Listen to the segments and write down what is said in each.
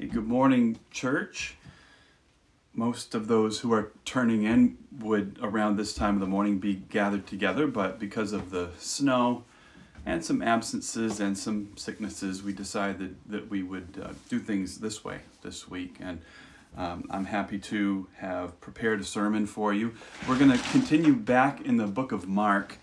Hey, good morning, church. Most of those who are turning in would, around this time of the morning, be gathered together, but because of the snow and some absences and some sicknesses, we decided that we would uh, do things this way this week. And um, I'm happy to have prepared a sermon for you. We're going to continue back in the book of Mark.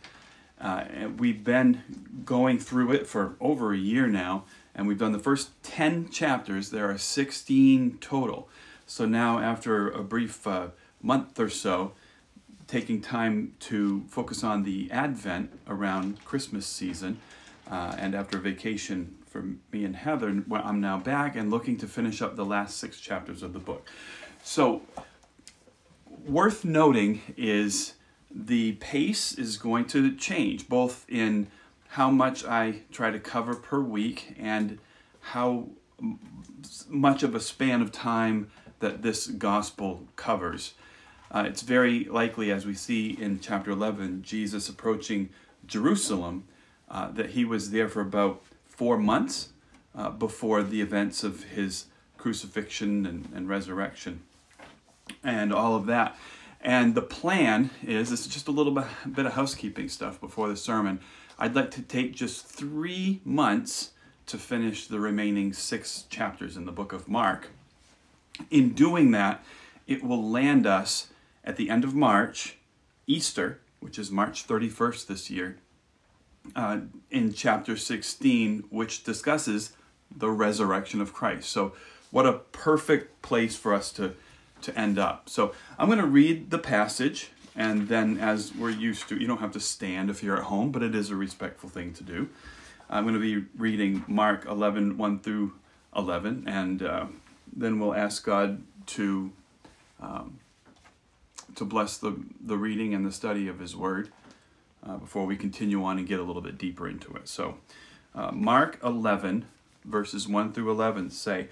Uh, and we've been going through it for over a year now and we've done the first 10 chapters. There are 16 total. So now, after a brief uh, month or so, taking time to focus on the Advent around Christmas season, uh, and after vacation for me and Heather, I'm now back and looking to finish up the last six chapters of the book. So, worth noting is the pace is going to change, both in how much I try to cover per week and how much of a span of time that this gospel covers. Uh, it's very likely, as we see in chapter 11, Jesus approaching Jerusalem, uh, that he was there for about four months uh, before the events of his crucifixion and, and resurrection and all of that. And the plan is this is just a little bit, bit of housekeeping stuff before the sermon. I'd like to take just three months to finish the remaining six chapters in the book of Mark. In doing that, it will land us at the end of March, Easter, which is March 31st this year, uh, in chapter 16, which discusses the resurrection of Christ. So, what a perfect place for us to, to end up. So, I'm going to read the passage and then, as we're used to, you don't have to stand if you're at home, but it is a respectful thing to do. I'm going to be reading Mark 11, 1 through 11, and uh, then we'll ask God to, um, to bless the, the reading and the study of His Word uh, before we continue on and get a little bit deeper into it. So, uh, Mark 11, verses 1 through 11 say,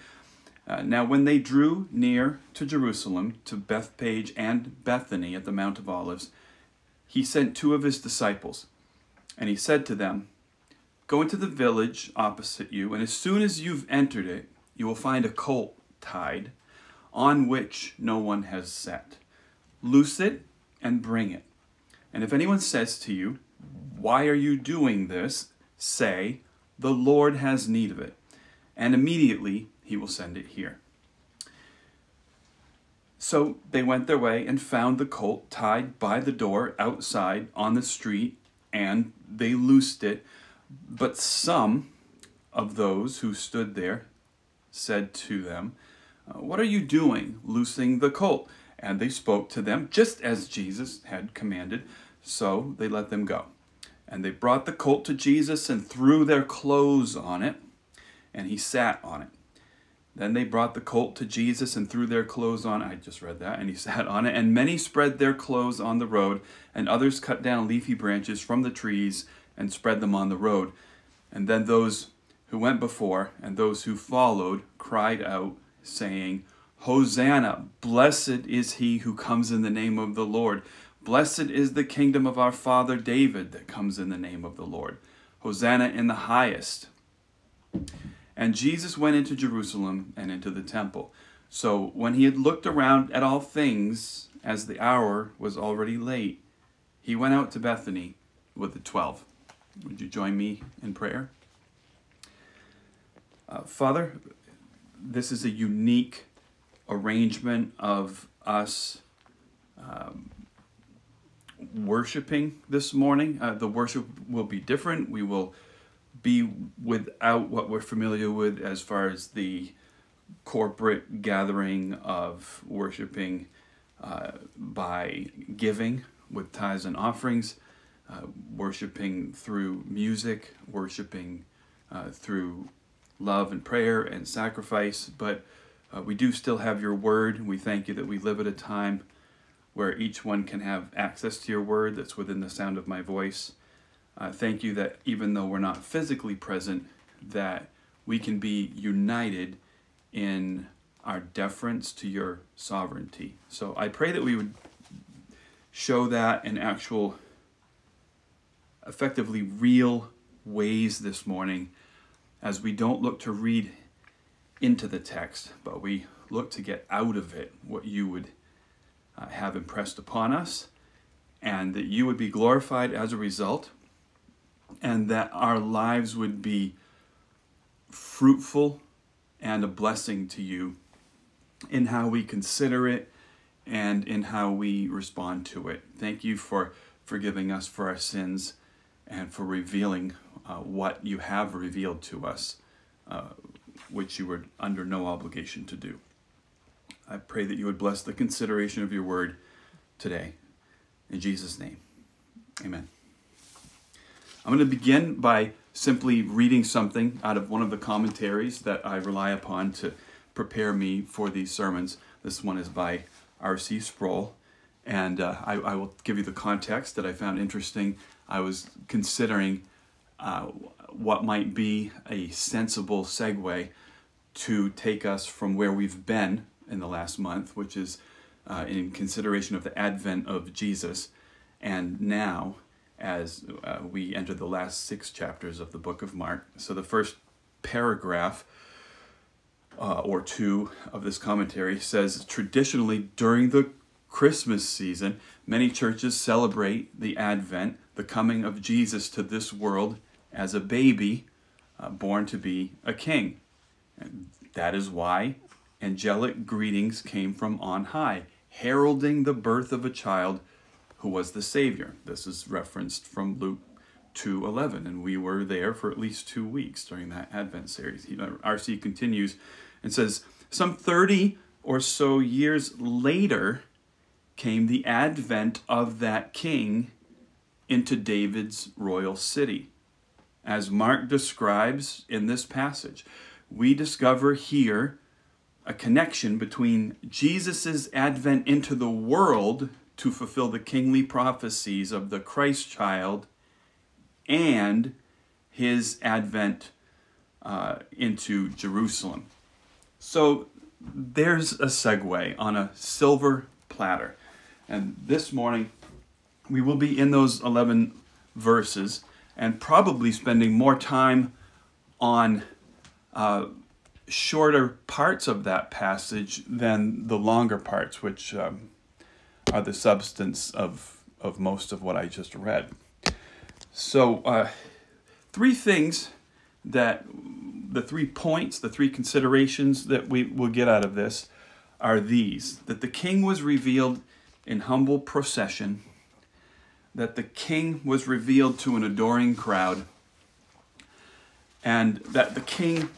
uh, now, when they drew near to Jerusalem, to Bethphage and Bethany at the Mount of Olives, he sent two of his disciples, and he said to them, Go into the village opposite you, and as soon as you've entered it, you will find a colt tied, on which no one has sat. Loose it and bring it. And if anyone says to you, Why are you doing this? say, The Lord has need of it. And immediately he will send it here. So they went their way and found the colt tied by the door outside on the street, and they loosed it. But some of those who stood there said to them, uh, What are you doing, loosing the colt? And they spoke to them just as Jesus had commanded. So they let them go. And they brought the colt to Jesus and threw their clothes on it, and he sat on it. Then they brought the colt to Jesus and threw their clothes on. I just read that. And he sat on it. And many spread their clothes on the road, and others cut down leafy branches from the trees and spread them on the road. And then those who went before and those who followed cried out, saying, Hosanna! Blessed is he who comes in the name of the Lord. Blessed is the kingdom of our father David that comes in the name of the Lord. Hosanna in the highest. And Jesus went into Jerusalem and into the temple. So when he had looked around at all things, as the hour was already late, he went out to Bethany with the twelve. Would you join me in prayer? Uh, Father, this is a unique arrangement of us um, worshiping this morning. Uh, the worship will be different. We will be without what we're familiar with as far as the corporate gathering of worshiping uh, by giving with tithes and offerings, uh, worshiping through music, worshiping uh, through love and prayer and sacrifice. But uh, we do still have your word. We thank you that we live at a time where each one can have access to your word that's within the sound of my voice. Uh, thank you that even though we're not physically present, that we can be united in our deference to your sovereignty. So I pray that we would show that in actual, effectively real ways this morning as we don't look to read into the text, but we look to get out of it what you would uh, have impressed upon us, and that you would be glorified as a result, and that our lives would be fruitful and a blessing to you in how we consider it and in how we respond to it. Thank you for forgiving us for our sins and for revealing uh, what you have revealed to us, uh, which you were under no obligation to do. I pray that you would bless the consideration of your word today. In Jesus' name, amen. I'm going to begin by simply reading something out of one of the commentaries that I rely upon to prepare me for these sermons. This one is by R.C. Sproul, and uh, I, I, will give you the context that I found interesting. I was considering uh, what might be a sensible segue to take us from where we've been in the last month, which is uh, in consideration of the advent of Jesus, and now as uh, we enter the last six chapters of the book of Mark. So the first paragraph uh, or two of this commentary says traditionally during the Christmas season, many churches celebrate the advent, the coming of Jesus to this world as a baby uh, born to be a king. And that is why angelic greetings came from on high, heralding the birth of a child who was the Savior. This is referenced from Luke 2.11, and we were there for at least two weeks during that Advent series. R.C. continues and says, Some 30 or so years later came the advent of that king into David's royal city. As Mark describes in this passage, we discover here a connection between Jesus' advent into the world to fulfill the kingly prophecies of the Christ child and his advent uh, into Jerusalem. So there's a segue on a silver platter. And this morning, we will be in those 11 verses and probably spending more time on uh, shorter parts of that passage than the longer parts, which um, are the substance of, of most of what I just read. So, uh, three things that the three points, the three considerations that we will get out of this are these that the king was revealed in humble procession, that the king was revealed to an adoring crowd, and that the king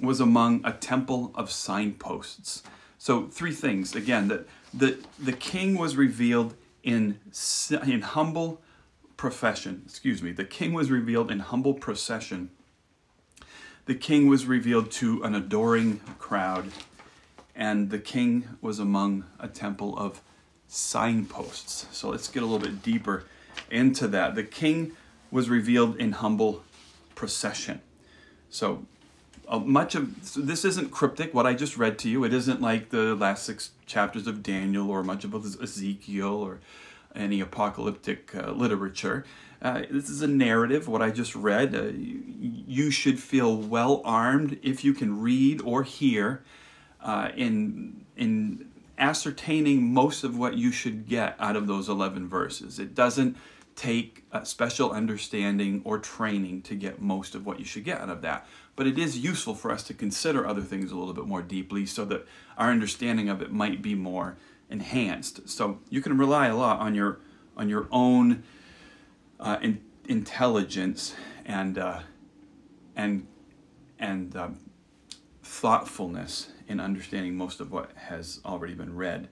was among a temple of signposts. So, three things again that the, the king was revealed in, in humble profession. Excuse me. The king was revealed in humble procession. The king was revealed to an adoring crowd. And the king was among a temple of signposts. So let's get a little bit deeper into that. The king was revealed in humble procession. So uh, much of so this isn't cryptic what i just read to you it isn't like the last six chapters of daniel or much of ezekiel or any apocalyptic uh, literature. Uh, this is a narrative what i just read. Uh, you, you, should feel well armed if you can read or hear uh, in in ascertaining most of what you should get out of those 11 verses. It doesn't take special understanding or training to get most of what you should get out of that but it is useful for us to consider other things a little bit more deeply so that our understanding of it might be more enhanced. So you can rely a lot on your on your own uh, in, intelligence and uh, and and uh, thoughtfulness in understanding most of what has already been read.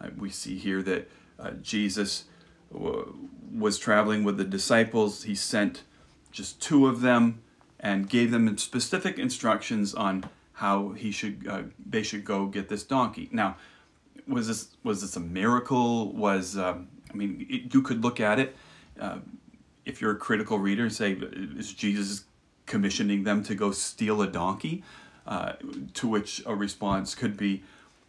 Uh, we see here that uh, Jesus was traveling with the disciples. He sent just two of them and gave them specific instructions on how he should uh, they should go get this donkey. Now, was this was this a miracle? Was um, I mean, it, you could look at it uh, if you're a critical reader and say, is Jesus commissioning them to go steal a donkey? Uh, to which a response could be,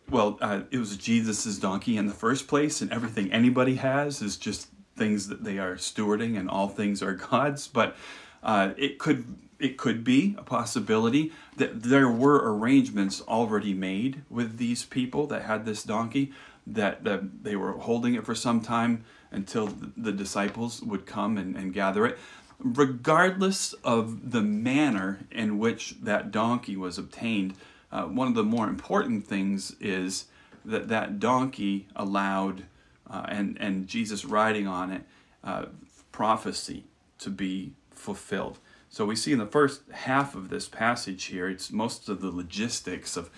well, uh, it was Jesus's donkey in the first place, and everything anybody has is just things that they are stewarding, and all things are God's. But uh, it could it could be a possibility that there were arrangements already made with these people that had this donkey, that, that they were holding it for some time until the disciples would come and, and gather it. Regardless of the manner in which that donkey was obtained, uh, one of the more important things is that that donkey allowed, uh, and, and Jesus riding on it, uh, prophecy to be fulfilled. So we see in the first half of this passage here, it's most of the logistics of,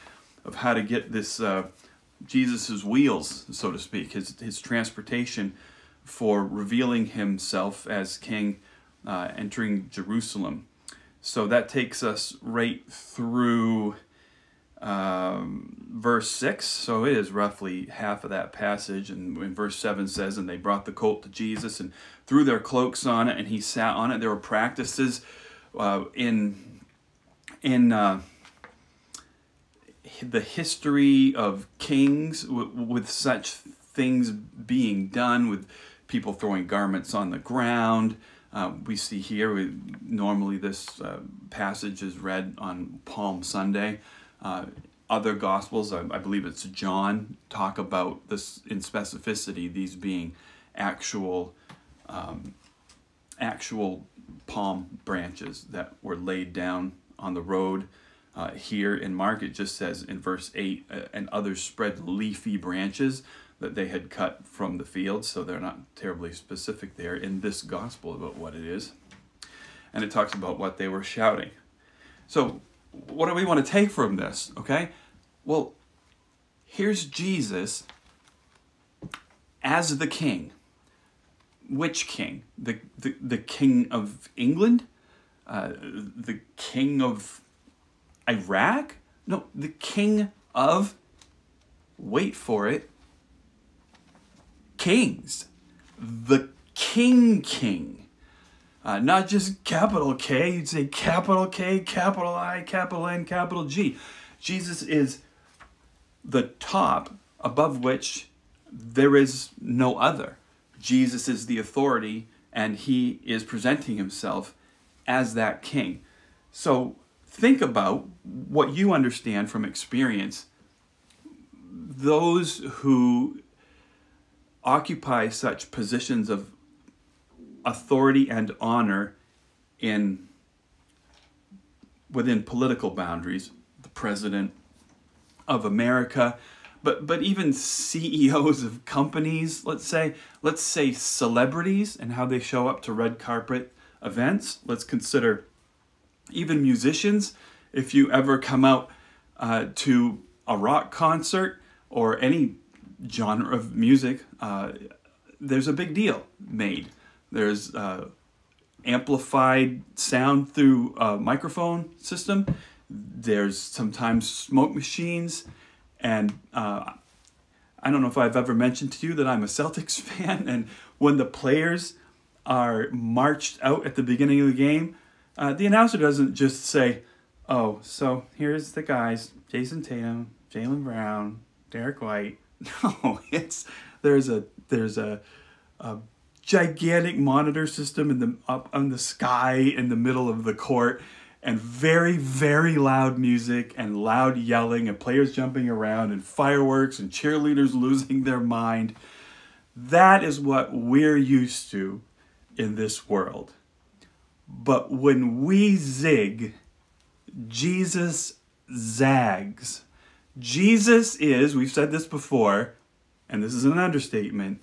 of how to get this uh, Jesus's wheels, so to speak, his, his transportation for revealing himself as king uh, entering Jerusalem. So that takes us right through um, verse 6. So it is roughly half of that passage. And when verse 7 says, And they brought the colt to Jesus and threw their cloaks on it, and he sat on it. There were practices uh, in in uh, the history of kings with such things being done with people throwing garments on the ground. Uh, we see here, we, normally this uh, passage is read on Palm Sunday. Uh, other Gospels, I, I, believe it's John, talk about this in specificity, these being actual, um, actual palm branches that were laid down on the road. Uh, here in Mark, it just says in verse 8, uh, and others spread leafy branches that they had cut from the field, so they're not terribly specific there in this gospel about what it is. And it talks about what they were shouting. So, what do we want to take from this? Okay? Well, here's Jesus as the king which king? The, the, the king of England? Uh, the king of Iraq? No, the king of, wait for it, kings. The king king. Uh, not just capital K, you'd say capital K, capital I, capital N, capital G. Jesus is the top above which there is no other. Jesus is the authority and he is presenting himself as that king. So think about what you understand from experience. Those who occupy such positions of authority and honor in within political boundaries, the president of America, but but even CEOs of companies, let's say, let's say celebrities and how they show up to red carpet events. Let's consider even musicians. If you ever come out uh, to a rock concert or any genre of music, uh, there's a big deal made. There's uh, amplified sound through a microphone system. There's sometimes smoke machines and uh, I don't know if I've ever mentioned to you that I'm a Celtics fan, and when the players are marched out at the beginning of the game, uh, the announcer doesn't just say, "Oh, so here's the guys: Jayson Tatum, Jaylen Brown, Derrick White." No, it's there's a there's a, a gigantic monitor system in the up on the sky in the middle of the court and very, very loud music and loud yelling and players jumping around and fireworks and cheerleaders losing their mind. That is what we're used to in this world. But when we zig, Jesus zags. Jesus is, we've said this before, and this is an understatement,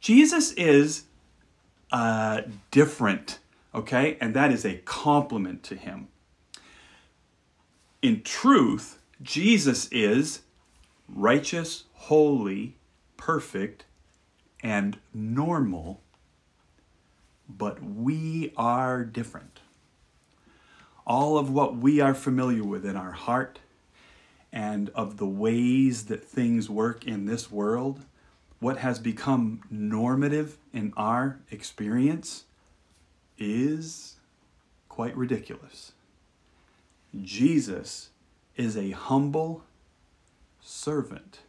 Jesus is uh, different, okay? And that is a compliment to him in truth, Jesus is righteous, holy, perfect, and normal, but we are different. All of what we are familiar with in our heart and of the ways that things work in this world, what has become normative in our experience, is quite ridiculous. Jesus is a humble servant.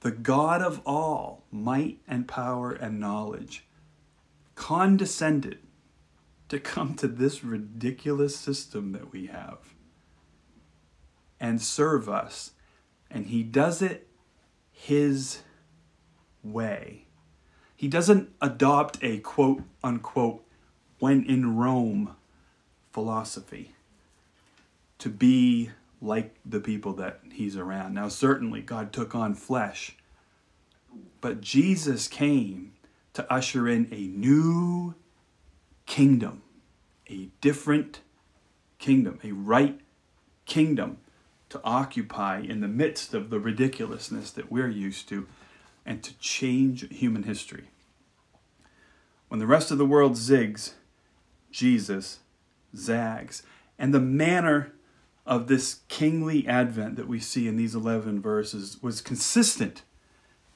The God of all might and power and knowledge condescended to come to this ridiculous system that we have and serve us. And he does it his way. He doesn't adopt a quote unquote when in Rome philosophy to be like the people that he's around. Now, certainly, God took on flesh, but Jesus came to usher in a new kingdom, a different kingdom, a right kingdom to occupy in the midst of the ridiculousness that we're used to and to change human history. When the rest of the world zigs, Jesus zags. And the manner of this kingly advent that we see in these 11 verses was consistent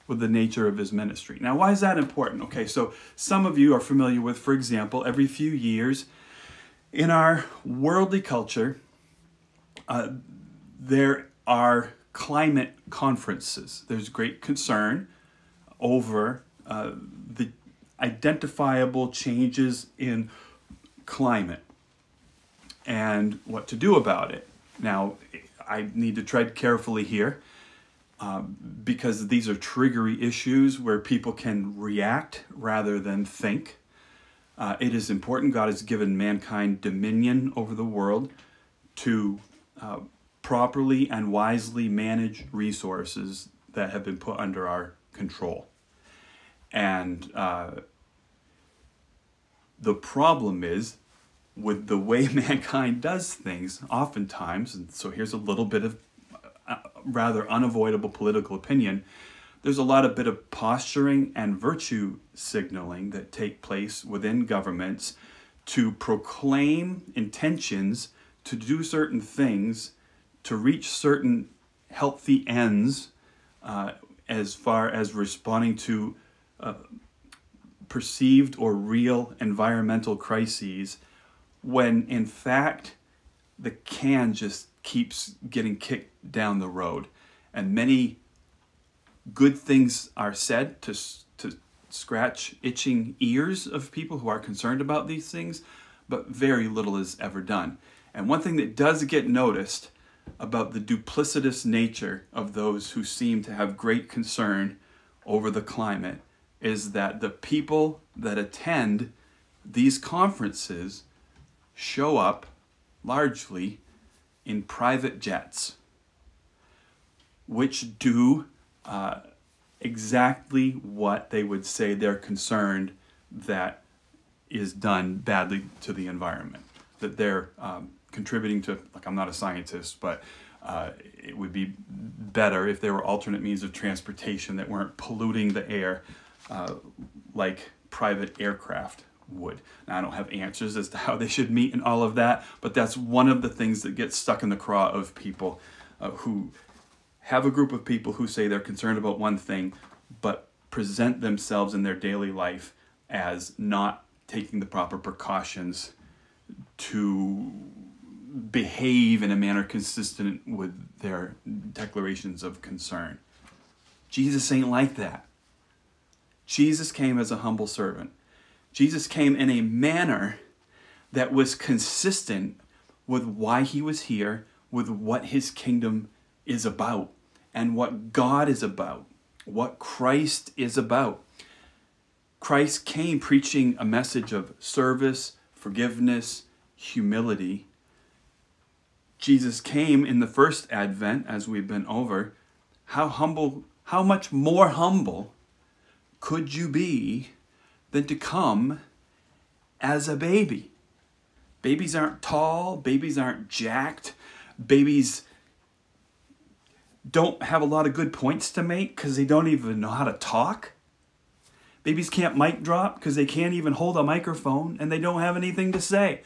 with the nature of his ministry. Now, why is that important? Okay, so some of you are familiar with, for example, every few years in our worldly culture, uh, there are climate conferences. There's great concern over uh, the identifiable changes in climate and what to do about it. Now, I need to tread carefully here um, because these are triggery issues where people can react rather than think. Uh, it is important. God has given mankind dominion over the world to uh, properly and wisely manage resources that have been put under our control. And uh, the problem is with the way mankind does things, oftentimes, and so here's a little bit of uh, rather unavoidable political opinion. There's a lot of bit of posturing and virtue signaling that take place within governments to proclaim intentions to do certain things to reach certain healthy ends uh, as far as responding to uh, perceived or real environmental crises when in fact the can just keeps getting kicked down the road. And many good things are said to to scratch itching ears of people who are concerned about these things but very little is ever done. And one thing that does get noticed about the duplicitous nature of those who seem to have great concern over the climate is that the people that attend these conferences show up largely in private jets, which do uh, exactly what they would say they're concerned that is done badly to the environment. That they're um, contributing to, like, I'm not a scientist, but uh, it would be better if there were alternate means of transportation that weren't polluting the air uh, like private aircraft would. Now, I don't have answers as to how they should meet and all of that, but that's one of the things that gets stuck in the craw of people uh, who have a group of people who say they're concerned about one thing, but present themselves in their daily life as not taking the proper precautions to behave in a manner consistent with their declarations of concern. Jesus ain't like that. Jesus came as a humble servant. Jesus came in a manner that was consistent with why he was here, with what his kingdom is about, and what God is about, what Christ is about. Christ came preaching a message of service, forgiveness, humility. Jesus came in the first advent, as we've been over. How humble, how much more humble could you be than to come as a baby. Babies aren't tall, babies aren't jacked, babies don't have a lot of good points to make because they don't even know how to talk. Babies can't mic drop because they can't even hold a microphone and they don't have anything to say.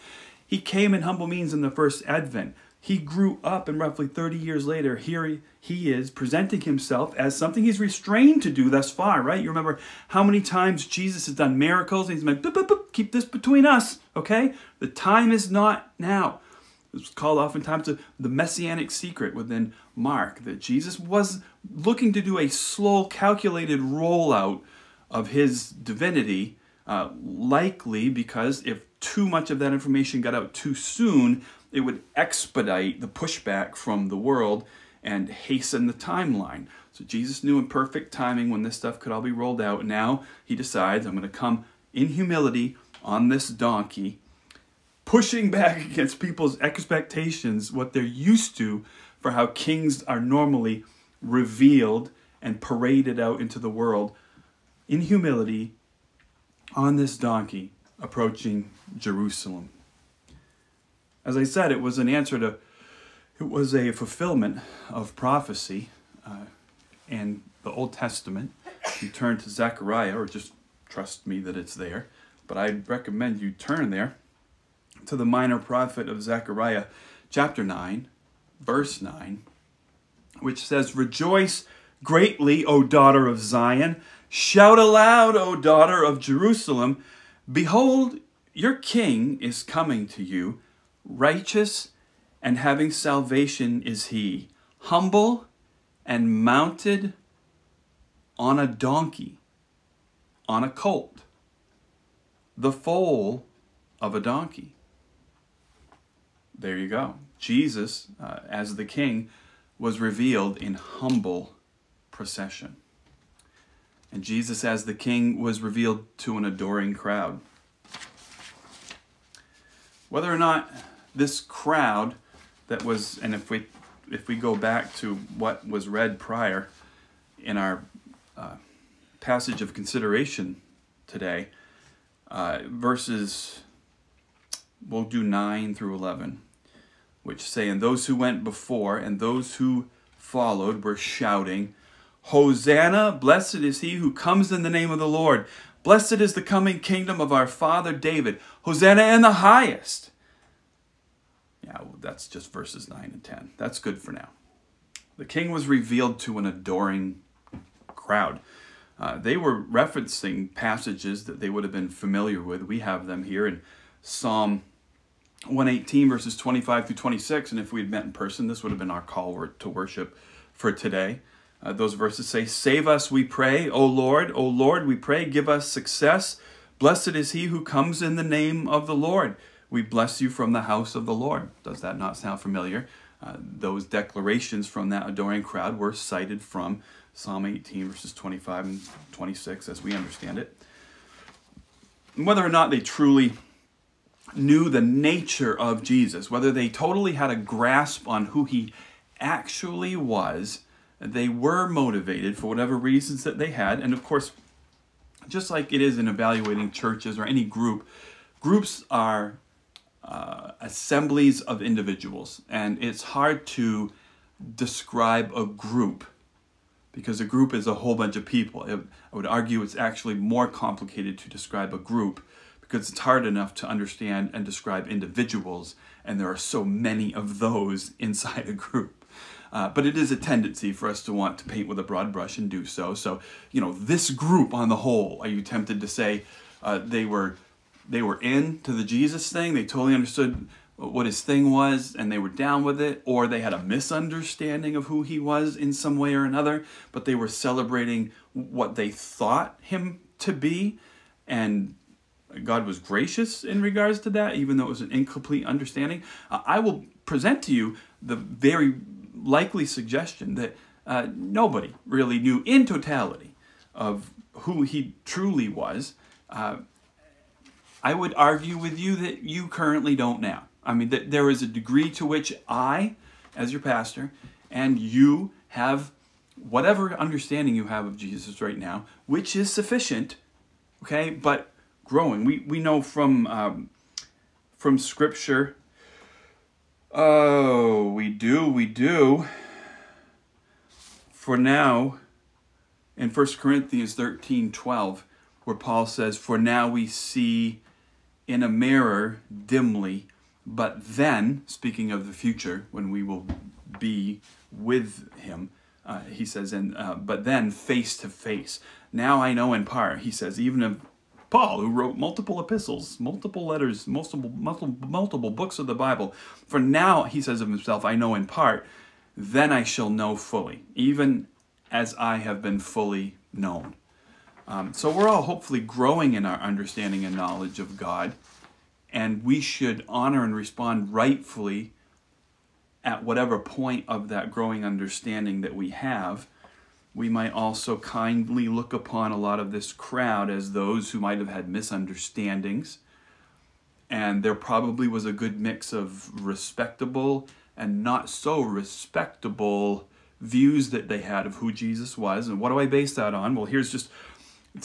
He came in humble means in the first advent. He grew up, and roughly 30 years later, here he, he is presenting himself as something he's restrained to do thus far, right? You remember how many times Jesus has done miracles, and he's like, boop, boop, boop, keep this between us, okay? The time is not now. It's called oftentimes the messianic secret within Mark that Jesus was looking to do a slow, calculated rollout of his divinity Uh, likely because if too much of that information got out too soon, it would expedite the pushback from the world and hasten the timeline. So Jesus knew in perfect timing when this stuff could all be rolled out. Now he decides, I'm going to come in humility on this donkey, pushing back against people's expectations, what they're used to for how kings are normally revealed and paraded out into the world in humility on this donkey approaching Jerusalem. As I said, it was an answer to, it was a fulfillment of prophecy uh, in the Old Testament. You turn to Zechariah, or just trust me that it's there, but I'd recommend you turn there to the minor prophet of Zechariah, chapter 9, verse 9, which says, Rejoice greatly, O daughter of Zion. Shout aloud, O daughter of Jerusalem. Behold, your king is coming to you. Righteous and having salvation is he, humble and mounted on a donkey, on a colt, the foal of a donkey. There you go. Jesus, uh, as the king, was revealed in humble procession. And Jesus, as the king, was revealed to an adoring crowd. Whether or not this crowd that was, and if we if we go back to what was read prior in our uh, passage of consideration today, uh, verses we'll do 9 through 11, which say, And those who went before and those who followed were shouting, Hosanna, blessed is he who comes in the name of the Lord. Blessed is the coming kingdom of our father David. Hosanna in the highest. Yeah, that's just verses 9 and 10. That's good for now. The king was revealed to an adoring crowd. Uh, they were referencing passages that they would have been familiar with. We have them here in Psalm 118, verses 25 through 26. And if we had met in person, this would have been our call to worship for today. Uh, those verses say, Save us, we pray, O Lord. O Lord, we pray, give us success. Blessed is he who comes in the name of the Lord. We bless you from the house of the Lord. Does that not sound familiar? Uh, those declarations from that adoring crowd were cited from Psalm 18, verses 25 and 26, as we understand it. whether or not they truly knew the nature of Jesus, whether they totally had a grasp on who he actually was, they were motivated for whatever reasons that they had. And of course, just like it is in evaluating churches or any group, groups are uh, assemblies of individuals. And it's hard to describe a group because a group is a whole bunch of people. I would argue it's actually more complicated to describe a group because it's hard enough to understand and describe individuals, and there are so many of those inside a group. Uh, but it is a tendency for us to want to paint with a broad brush and do so. So, you know, this group on the whole, are you tempted to say uh, they were they were into the Jesus thing? They totally understood what his thing was and they were down with it, or they had a misunderstanding of who he was in some way or another, but they were celebrating what they thought him to be, and God was gracious in regards to that, even though it was an incomplete understanding. I will present to you the very likely suggestion that uh, nobody really knew in totality of who he truly was. Uh, I would argue with you that you currently don't now. I mean, that there is a degree to which I, as your pastor, and you have whatever understanding you have of Jesus right now, which is sufficient, okay, but growing. We, we know from, um, from Scripture Oh, we do, we do. For now, in 1 Corinthians 13 12, where Paul says, For now we see in a mirror dimly, but then, speaking of the future, when we will be with him, uh, he says, and uh, but then face to face. Now I know in part, he says, even if Paul, who wrote multiple epistles, multiple letters, multiple, multiple, multiple books of the Bible. For now, he says of himself, I know in part, then I shall know fully, even as I have been fully known. Um, so we're all hopefully growing in our understanding and knowledge of God, and we should honor and respond rightfully at whatever point of that growing understanding that we have. We might also kindly look upon a lot of this crowd as those who might have had misunderstandings. And there probably was a good mix of respectable and not so respectable views that they had of who Jesus was. And what do I base that on? Well, here's just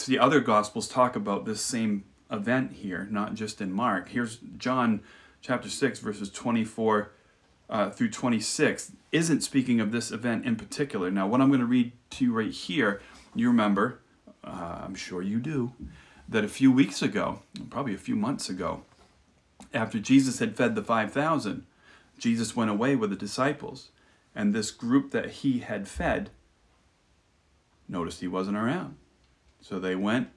the other gospels talk about this same event here, not just in Mark. Here's John chapter 6, verses 24 uh, through 26, isn't speaking of this event in particular. Now, what I'm going to read to you right here, you remember, uh, I'm sure you do, that a few weeks ago, probably a few months ago, after Jesus had fed the 5,000, Jesus went away with the disciples. And this group that he had fed noticed he wasn't around. So they went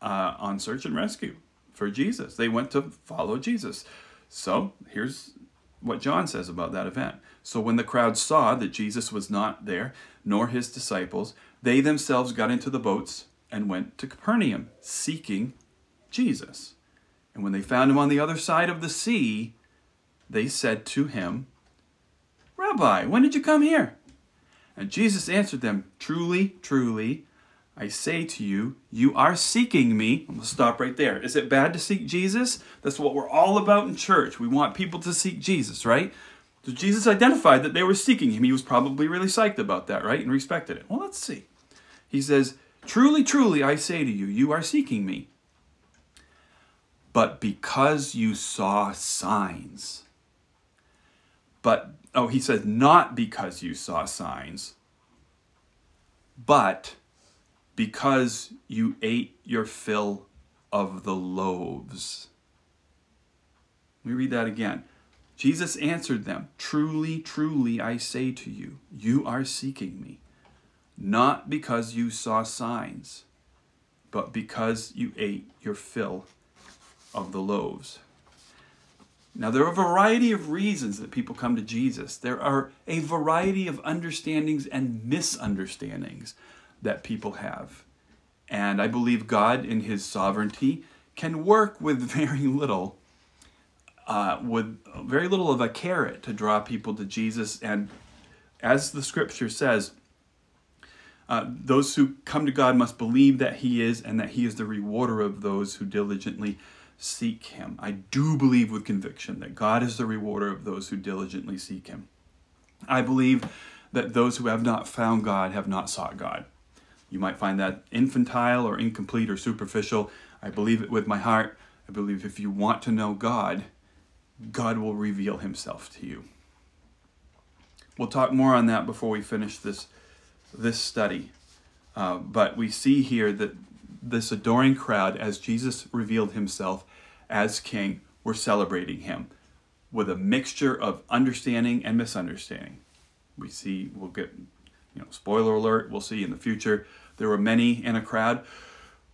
uh, on search and rescue for Jesus. They went to follow Jesus. So here's what John says about that event. So when the crowd saw that Jesus was not there, nor his disciples, they themselves got into the boats and went to Capernaum, seeking Jesus. And when they found him on the other side of the sea, they said to him, Rabbi, when did you come here? And Jesus answered them, Truly, truly, I say to you, you are seeking me. I'm going to stop right there. Is it bad to seek Jesus? That's what we're all about in church. We want people to seek Jesus, right? So Jesus identified that they were seeking him. He was probably really psyched about that, right? And respected it. Well, let's see. He says, Truly, truly, I say to you, you are seeking me. But because you saw signs. But, oh, he says, not because you saw signs, but because you ate your fill of the loaves. Let me read that again. Jesus answered them, Truly, truly, I say to you, you are seeking me, not because you saw signs, but because you ate your fill of the loaves. Now, there are a variety of reasons that people come to Jesus. There are a variety of understandings and misunderstandings that people have. And I believe God, in His sovereignty, can work with very little, uh, with very little of a carrot to draw people to Jesus. And as the Scripture says, uh, those who come to God must believe that He is, and that He is the rewarder of those who diligently seek Him. I do believe with conviction that God is the rewarder of those who diligently seek Him. I believe that those who have not found God have not sought God. You might find that infantile or incomplete or superficial. I believe it with my heart. I believe if you want to know God, God will reveal himself to you. We'll talk more on that before we finish this, this study. Uh, but we see here that this adoring crowd, as Jesus revealed himself as king, were celebrating him with a mixture of understanding and misunderstanding. We see, we'll get you know, spoiler alert, we'll see in the future, there were many in a crowd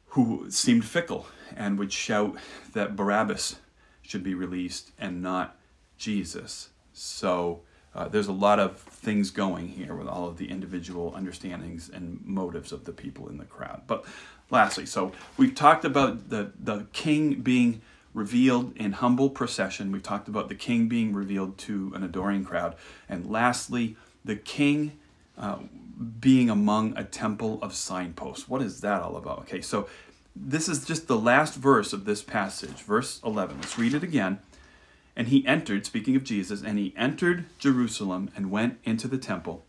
who seemed fickle and would shout that Barabbas should be released and not Jesus. So uh, there's a lot of things going here with all of the individual understandings and motives of the people in the crowd. But lastly, so we've talked about the, the king being revealed in humble procession. We've talked about the king being revealed to an adoring crowd. And lastly, the king being among a temple of signposts. What is that all about? Okay, so this is just the last verse of this passage, verse 11. Let's read it again. And he entered, speaking of Jesus, and he entered Jerusalem and went into the temple.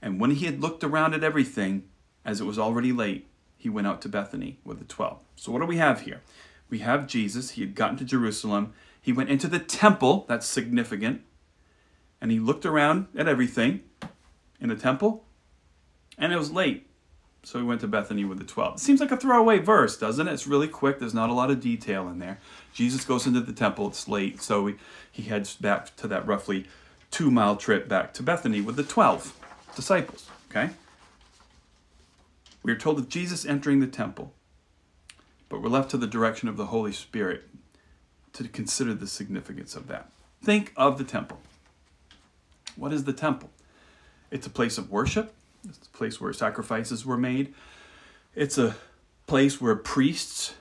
And when he had looked around at everything, as it was already late, he went out to Bethany with the twelve. So what do we have here? We have Jesus. He had gotten to Jerusalem. He went into the temple. That's significant. And he looked around at everything in the temple, and it was late. So he went to Bethany with the 12. It seems like a throwaway verse, doesn't it? It's really quick. There's not a lot of detail in there. Jesus goes into the temple. It's late. So he, he heads back to that roughly two mile trip back to Bethany with the 12 disciples. Okay? We are told of Jesus entering the temple, but we're left to the direction of the Holy Spirit to consider the significance of that. Think of the temple. What is the temple? It's a place of worship. It's a place where sacrifices were made. It's a place where priests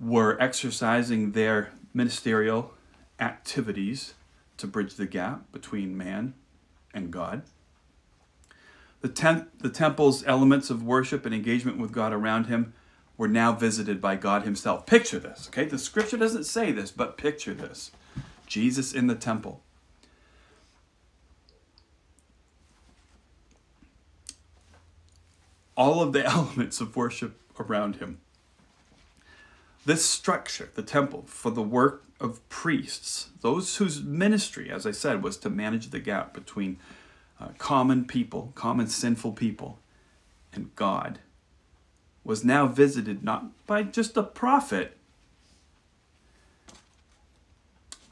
were exercising their ministerial activities to bridge the gap between man and God. The, tem- the temple's elements of worship and engagement with God around him were now visited by God Himself. Picture this, okay? The scripture doesn't say this, but picture this Jesus in the temple. All of the elements of worship around him. This structure, the temple, for the work of priests, those whose ministry, as I said, was to manage the gap between uh, common people, common sinful people, and God, was now visited not by just a prophet,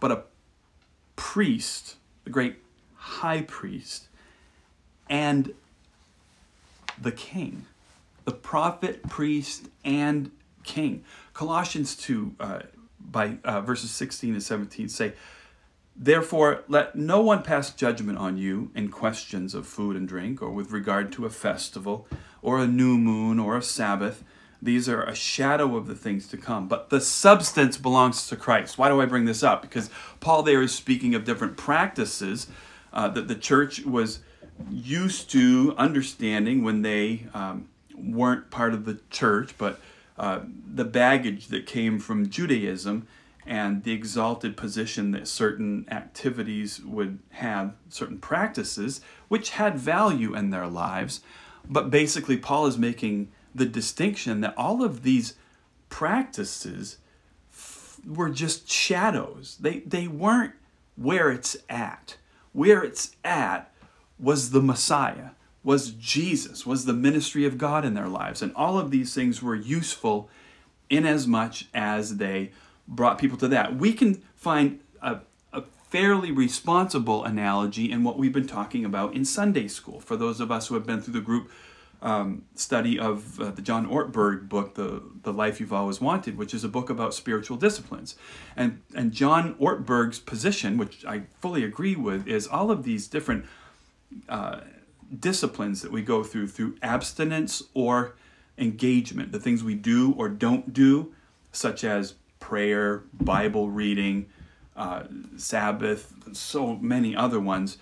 but a priest, the great high priest, and the king. The prophet, priest, and king. Colossians 2, uh, by uh, verses 16 and 17 say, Therefore, let no one pass judgment on you in questions of food and drink, or with regard to a festival, or a new moon, or a Sabbath. These are a shadow of the things to come. But the substance belongs to Christ. Why do I bring this up? Because Paul there is speaking of different practices uh, that the church was used to understanding when they um, weren't part of the church, but uh, the baggage that came from Judaism and the exalted position that certain activities would have, certain practices, which had value in their lives. But basically, Paul is making the distinction that all of these practices were just shadows. They, they weren't where it's at. Where it's at was the Messiah, was Jesus, was the ministry of God in their lives. And all of these things were useful in as much as they brought people to that. We can find a, a fairly responsible analogy in what we've been talking about in Sunday school. For those of us who have been through the group um, study of uh, the John Ortberg book, the, the Life You've Always Wanted, which is a book about spiritual disciplines. And, and John Ortberg's position, which I fully agree with, is all of these different uh, disciplines that we go through, through abstinence or engagement, the things we do or don't do, such as prayer, Bible reading, uh, Sabbath, so many other ones.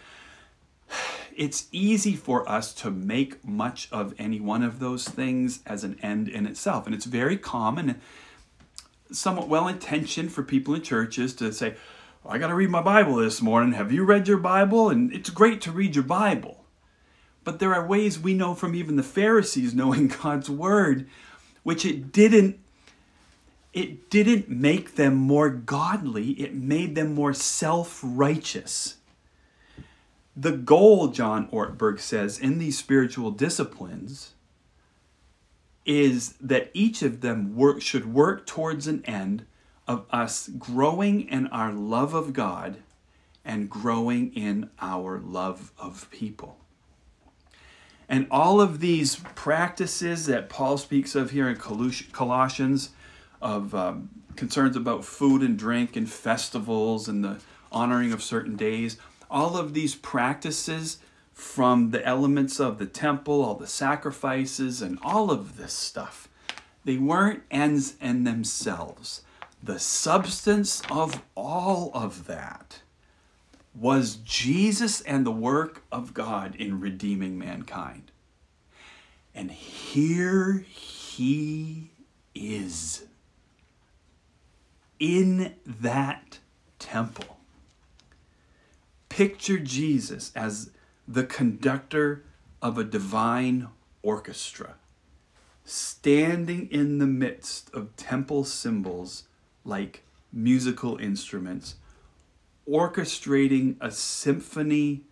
It's easy for us to make much of any one of those things as an end in itself. And it's very common, somewhat well intentioned for people in churches to say, I got to read my Bible this morning. Have you read your Bible? And it's great to read your Bible. But there are ways we know from even the Pharisees knowing God's word, which it didn't it didn't make them more godly, it made them more self-righteous. The goal, John Ortberg says, in these spiritual disciplines is that each of them work, should work towards an end of us growing in our love of God and growing in our love of people. And all of these practices that Paul speaks of here in Colossians, of um, concerns about food and drink and festivals and the honoring of certain days, all of these practices from the elements of the temple, all the sacrifices, and all of this stuff, they weren't ends in themselves. The substance of all of that was Jesus and the work of God in redeeming mankind. And here he is in that temple. Picture Jesus as the conductor of a divine orchestra, standing in the midst of temple symbols like musical instruments orchestrating a symphony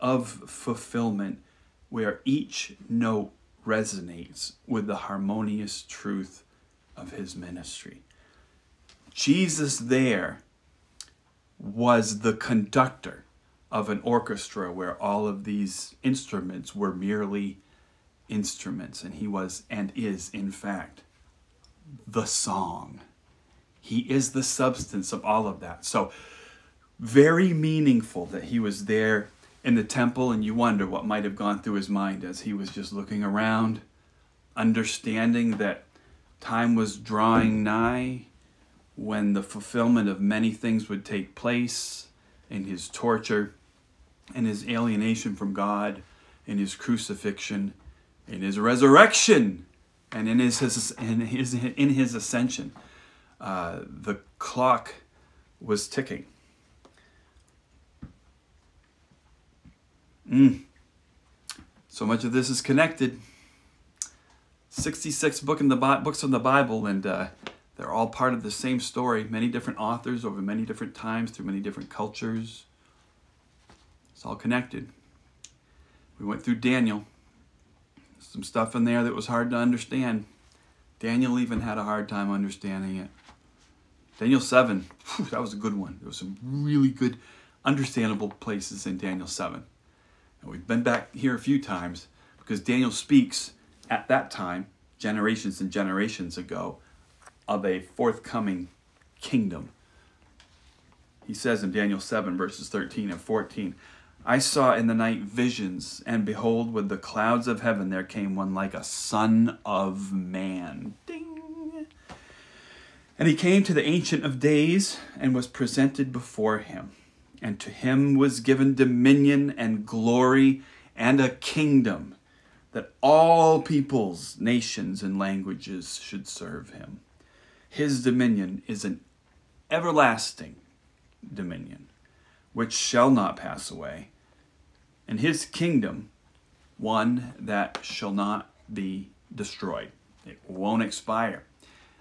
of fulfillment where each note resonates with the harmonious truth of his ministry. Jesus there was the conductor of an orchestra where all of these instruments were merely instruments, and he was and is, in fact, the song. He is the substance of all of that. So, very meaningful that he was there in the temple, and you wonder what might have gone through his mind as he was just looking around, understanding that time was drawing nigh when the fulfillment of many things would take place in his torture, in his alienation from God, in his crucifixion, in his resurrection, and in his, in his in his ascension. Uh, the clock was ticking. Mm. So much of this is connected. 66 book in the books in the Bible, and uh, they're all part of the same story. Many different authors over many different times through many different cultures. It's all connected. We went through Daniel. Some stuff in there that was hard to understand. Daniel even had a hard time understanding it. Daniel 7, whew, that was a good one. There was some really good, understandable places in Daniel 7. And we've been back here a few times because Daniel speaks at that time, generations and generations ago, of a forthcoming kingdom. He says in Daniel 7, verses 13 and 14, I saw in the night visions, and behold, with the clouds of heaven there came one like a son of man. Ding! And he came to the Ancient of Days and was presented before him. And to him was given dominion and glory and a kingdom that all peoples, nations, and languages should serve him. His dominion is an everlasting dominion, which shall not pass away, and his kingdom one that shall not be destroyed. It won't expire.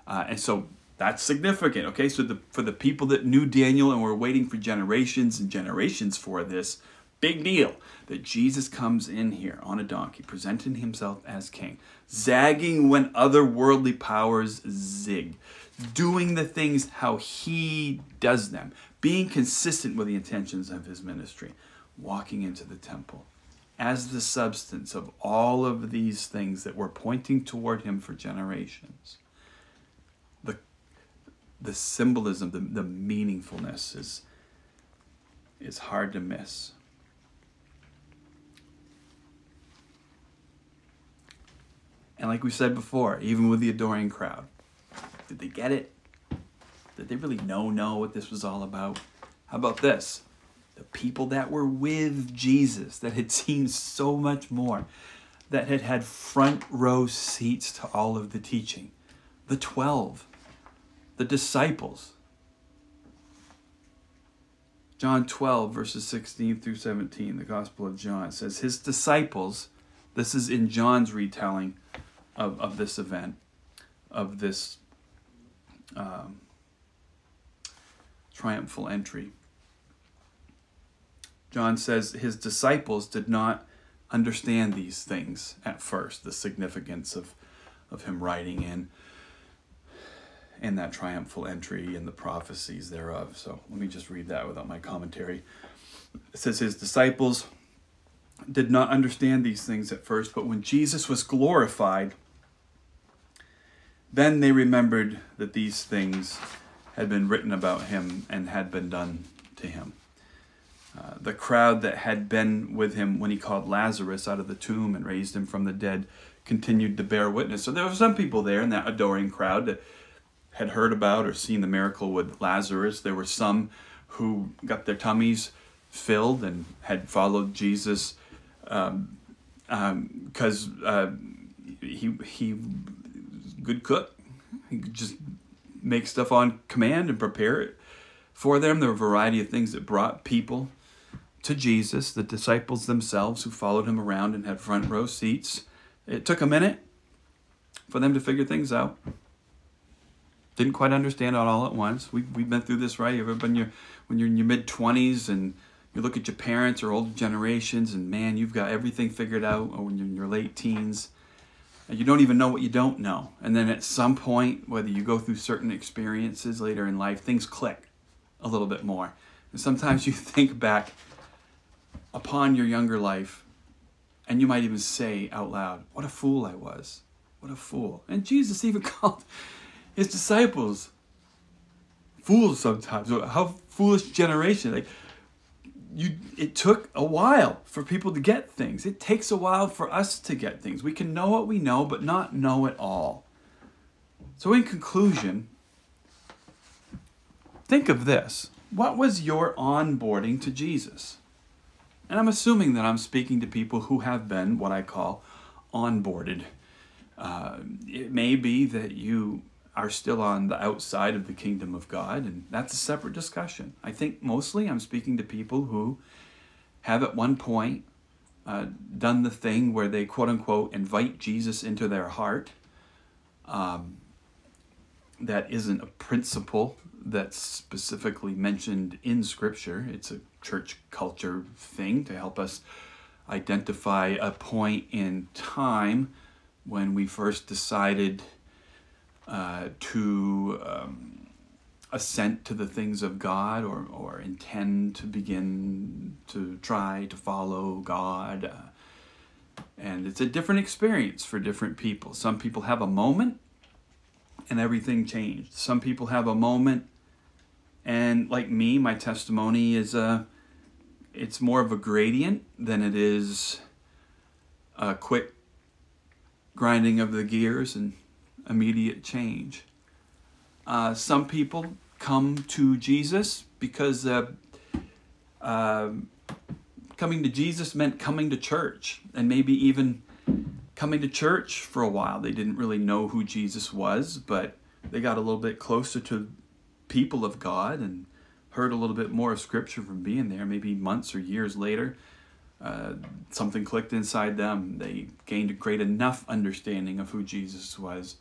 Uh, and so that's significant. Okay, so the, for the people that knew Daniel and were waiting for generations and generations for this, big deal that Jesus comes in here on a donkey, presenting himself as king, zagging when other worldly powers zig, doing the things how he does them, being consistent with the intentions of his ministry, walking into the temple as the substance of all of these things that were pointing toward him for generations. The, symbolism, the, the meaningfulness is, is hard to miss. And like we said before, even with the adoring crowd, did they get it? Did they really know know what this was all about? How about this? The people that were with Jesus, that had seen so much more, that had had front row seats to all of the teaching. The 12, the disciples. John 12, verses 16 through 17, the Gospel of John says, His disciples, this is in John's retelling of, of this event, of this um, triumphal entry. John says his disciples did not understand these things at first, the significance of, of him riding in in that triumphal entry and the prophecies thereof. So let me just read that without my commentary. It says his disciples did not understand these things at first, but when Jesus was glorified, then they remembered that these things had been written about him and had been done to him. Uh, the crowd that had been with him when he called Lazarus out of the tomb and raised him from the dead continued to bear witness. So there were some people there in that adoring crowd that had heard about or seen the miracle with Lazarus. There were some who got their tummies filled and had followed Jesus because um, um, uh, he he good cook. He could just make stuff on command and prepare it for them. There were a variety of things that brought people to Jesus, the disciples themselves who followed him around and had front row seats. It took a minute for them to figure things out. Didn't quite understand it all at once. We, we've been through this, right? You ever been your, when you're in your mid 20s and you look at your parents or older generations and man, you've got everything figured out, or when you're in your late teens you don't even know what you don't know. And then at some point, whether you go through certain experiences later in life, things click a little bit more. And sometimes you think back upon your younger life and you might even say out loud, What a fool I was. What a fool. And Jesus even called his disciples fools sometimes. How foolish generation. Like, you it took a while for people to get things. It takes a while for us to get things. We can know what we know, but not know it all. So, in conclusion, think of this. What was your onboarding to Jesus? And I'm assuming that I'm speaking to people who have been what I call onboarded. Uh, it may be that you are still on the outside of the kingdom of God, and that's a separate discussion. I think mostly I'm speaking to people who have at one point uh, done the thing where they quote unquote invite Jesus into their heart. Um, that isn't a principle that's specifically mentioned in Scripture. It's a church culture thing to help us identify a point in time when we first decided uh, to um, assent to the things of God or, or intend to begin to try to follow God. Uh, and it's a different experience for different people. Some people have a moment and everything changed. Some people have a moment and like me, my testimony is a uh, it's more of a gradient than it is a quick grinding of the gears and immediate change. Uh, some people come to Jesus because uh, uh, coming to Jesus meant coming to church and maybe even coming to church for a while. They didn't really know who Jesus was, but they got a little bit closer to people of God and heard a little bit more of Scripture from being there. Maybe months or years later, uh, something clicked inside them. They gained a great enough understanding of who Jesus was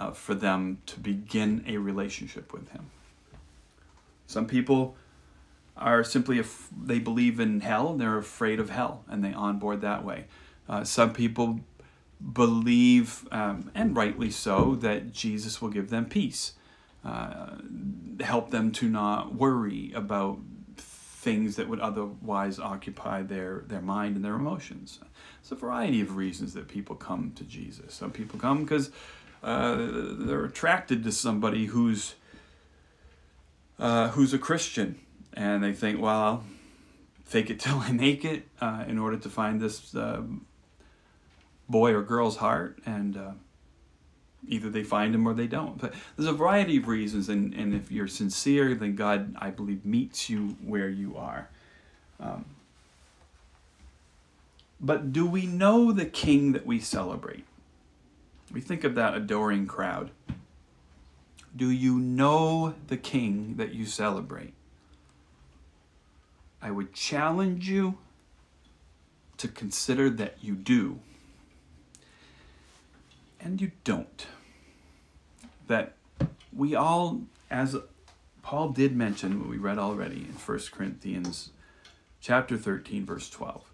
uh, for them to begin a relationship with Him. Some people are simply if they believe in hell they're afraid of hell and they onboard that way. Uh, some people believe, um, and rightly so, that Jesus will give them peace, uh, help them to not worry about things that would otherwise occupy their, their mind and their emotions. It's a variety of reasons that people come to Jesus. Some people come because uh, they're attracted to somebody who's uh, who's a Christian, and they think, well, fake it till I make it uh, in order to find this um, boy or girl's heart, and uh, either they find him or they don't. But there's a variety of reasons, and, and if you're sincere, then God, I believe, meets you where you are. Um, but do we know the King that we celebrate? We think of that adoring crowd. Do you know the King that you celebrate? I would challenge you to consider that you do and you don't. That we all, as Paul did mention, what we read already in 1 Corinthians chapter 13, verse 12.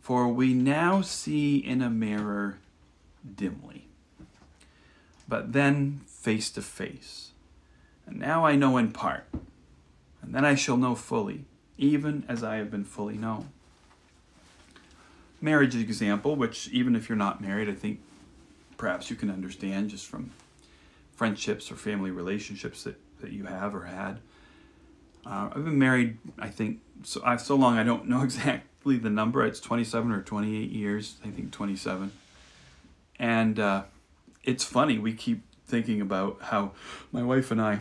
For we now see in a mirror dimly, but then face to face. And now I know in part, and then I shall know fully, even as I have been fully known. Marriage example, which even if you're not married, I think perhaps you can understand just from friendships or family relationships that, that you have or had. Uh, I've been married, I think, so I, so long I don't know exactly the number. It's 27 or 28 years. I think 27. And uh, it's funny. We keep thinking about how my wife and I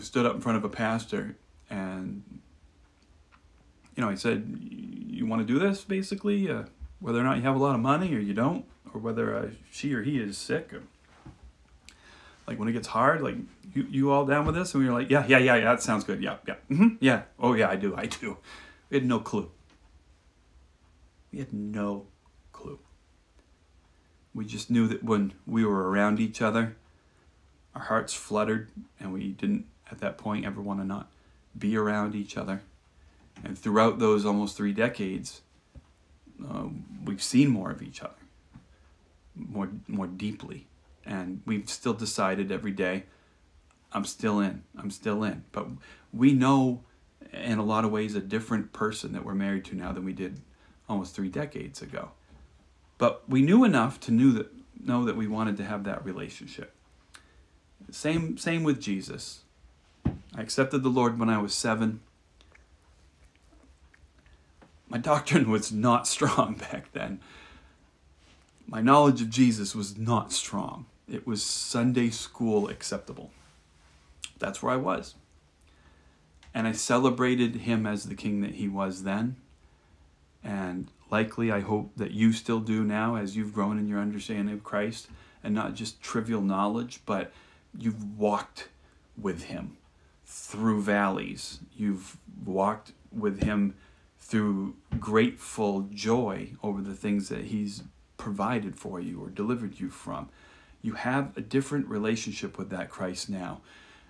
stood up in front of a pastor and, you know, I said, you want to do this basically, uh, whether or not you have a lot of money or you don't or whether uh, she or he is sick. Or, like when it gets hard, like you, you all down with this? And we were like, yeah, yeah, yeah, yeah, that sounds good. Yeah, yeah, mm-hmm, yeah. Oh yeah, I do, I do. We had no clue. We had no. We just knew that when we were around each other, our hearts fluttered, and we didn't at that point ever want to not be around each other. And throughout those almost three decades, uh, we've seen more of each other more more deeply. And we've still decided every day i'm still in i'm still in. But we know in a lot of ways a different person that we're married to now than we did almost three decades ago but we knew enough to knew that know that we wanted to have that relationship same same with jesus i accepted the lord when i was seven my doctrine was not strong back then my knowledge of Jesus was not strong. It was Sunday school acceptable. That's where I was. And I celebrated him as the king that he was then. And likely, I hope that you still do now as you've grown in your understanding of Christ and not just trivial knowledge, but you've walked with him through valleys. You've walked with him through grateful joy over the things that he's provided for you or delivered you from. You have a different relationship with that Christ now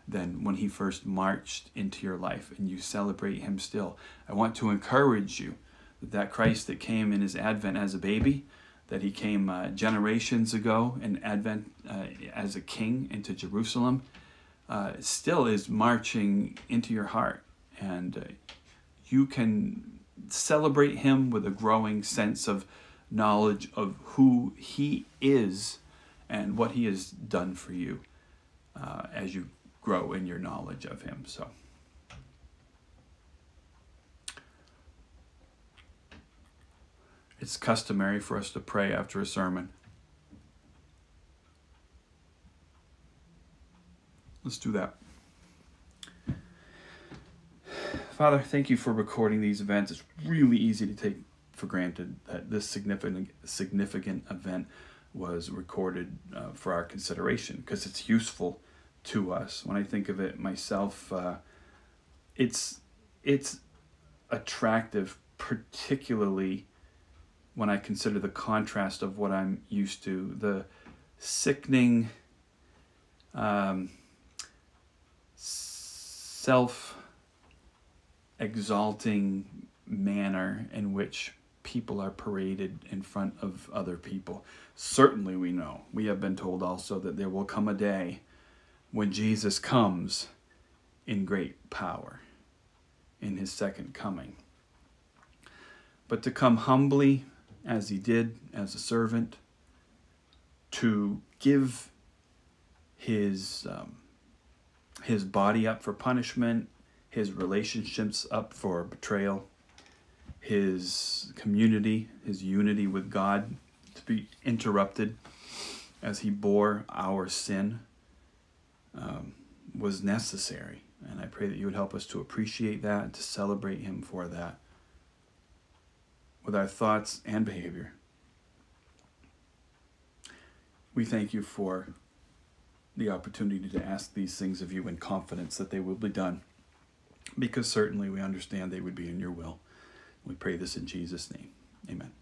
than when he first marched into your life and you celebrate him still. I want to encourage you that Christ that came in his advent as a baby, that he came uh, generations ago in advent uh, as a king into Jerusalem, uh, still is marching into your heart. And uh, you can celebrate him with a growing sense of knowledge of who he is and what he has done for you uh, as you grow in your knowledge of him. So. It's customary for us to pray after a sermon. Let's do that. Father, thank you for recording these events. It's really easy to take for granted that this significant significant event was recorded uh, for our consideration because it's useful to us. When I think of it myself, uh, it's it's attractive, particularly when I consider the contrast of what I'm used to, the sickening. Um, self exalting manner in which people are paraded in front of other people. Certainly, we know. We have been told also that there will come a day when Jesus comes in great power in his second coming. But to come humbly, as he did as a servant, to give his um, his body up for punishment, his relationships up for betrayal, his community, his unity with God to be interrupted as he bore our sin um, was necessary. And I pray that you would help us to appreciate that and to celebrate him for that with our thoughts and behavior. We thank you for the opportunity to ask these things of you in confidence that they will be done, because certainly we understand they would be in your will. We pray this in Jesus' name. Amen.